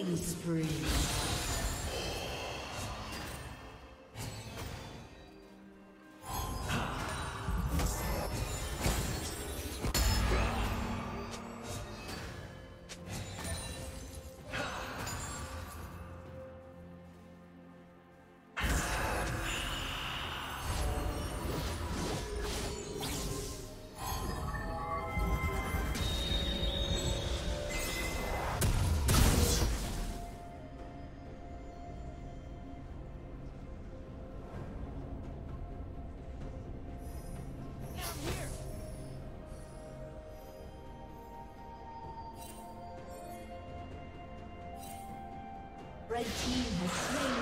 Killing spree. Red team has slain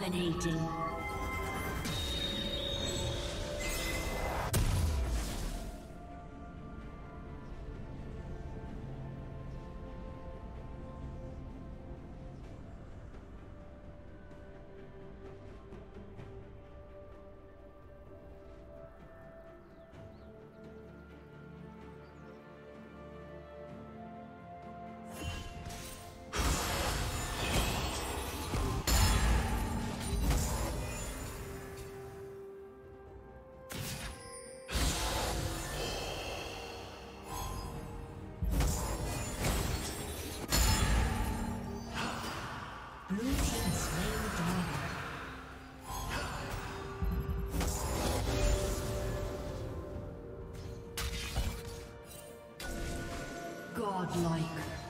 Dominating. Godlike.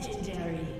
Legendary.